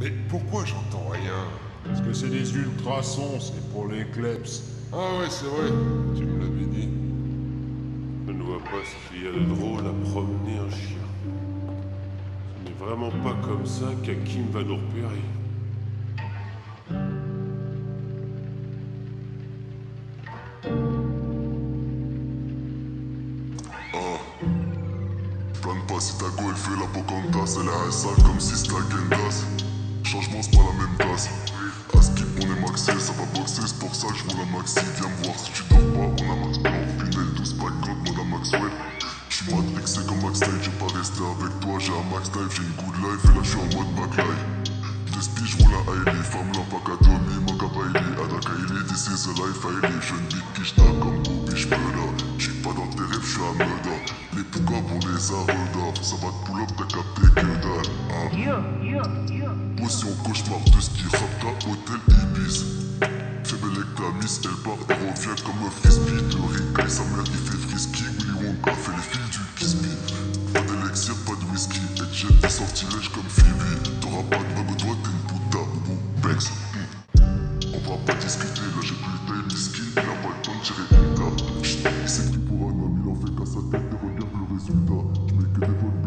Mais pourquoi j'entends rien Parce que c'est des ultrasons, c'est pour les kleps. Ah ouais, c'est vrai, tu me l'avais dit. Je ne vois pas ce qu'il y a de drôle à promener un chien. Ce n'est vraiment pas comme ça qu'Hakim va nous repérer. Plane pas si ta go elle fait la Pocahontas Elle est sale comme si c'était Gendas Changement c'est pas la même tasse À skip on est maxé, ça va boxer C'est pour ça que je roule la maxi. Viens me voir si tu dors pas On a max blanc, fidèle, 12 pack God, à Maxwell J'suis matrixé comme Max Type J'ai pas resté avec toi, j'ai un Max Type J'ai une good life et là j'suis en mode backlight Despi j'roule un Hailey Femme la Pacatomi, Maka Bailey Adaka Hailey, this is a life Hailey Jeune bite qui comme Bobby j'murda J'suis pas dans tes rêves, j'suis un murder. Les poukas pour les arredors Ça va te pull up, t'as capté que dalle. Hein. Potion Uranus, elle part et revient comme un frisbee. De régal, sa mère qui fait frisky. Willy Wonka fait les fils du Kisby. Pas d'élixir, pas de whisky. Et jette des sortilèges comme Phoebe. T'auras pas de bague, toi t'es une puta. Boubex. Mmh. On va pas discuter, là j'ai plus le time whisky. Il a pas le temps de tirer une date. C'est qui pour un ami, il en fait qu'à sa tête et regarde le résultat. Mais que des bonnes